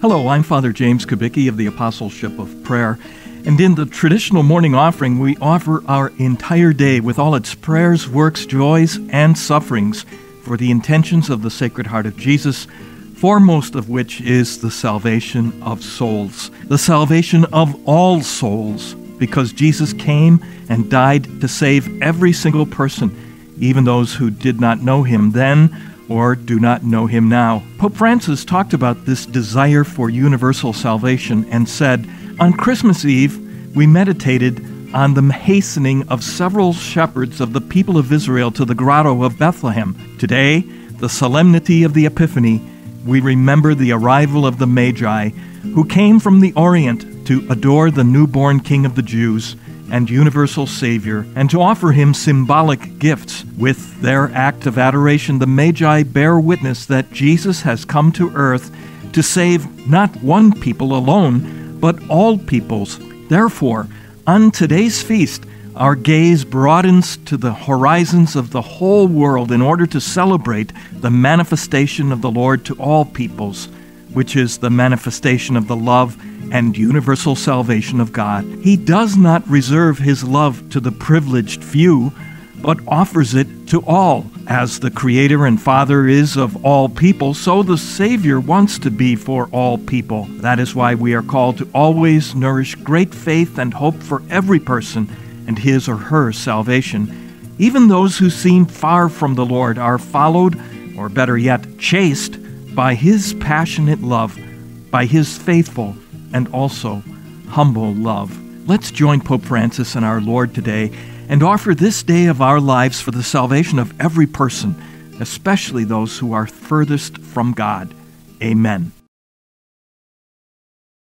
Hello, I'm Father James Kubicki of the Apostleship of Prayer. And in the traditional morning offering, we offer our entire day with all its prayers, works, joys, and sufferings for the intentions of the Sacred Heart of Jesus, foremost of which is the salvation of souls, the salvation of all souls, because Jesus came and died to save every single person, even those who did not know him then or do not know him now. Pope Francis talked about this desire for universal salvation and said, On Christmas Eve, we meditated on the hastening of several shepherds of the people of Israel to the grotto of Bethlehem. Today, the solemnity of the Epiphany, we remember the arrival of the Magi, who came from the Orient to adore the newborn King of the Jews and universal Savior, and to offer him symbolic gifts. With their act of adoration, the Magi bear witness that Jesus has come to earth to save not one people alone, but all peoples. Therefore, on today's feast, our gaze broadens to the horizons of the whole world in order to celebrate the manifestation of the Lord to all peoples, which is the manifestation of the love and universal salvation of God. He does not reserve his love to the privileged few, but offers it to all. As the Creator and Father is of all people, so the Savior wants to be for all people. That is why we are called to always nourish great faith and hope for every person and his or her salvation. Even those who seem far from the Lord are followed, or better yet, chased, by His passionate love, by His faithful and also humble love. Let's join Pope Francis and our Lord today and offer this day of our lives for the salvation of every person, especially those who are furthest from God. Amen.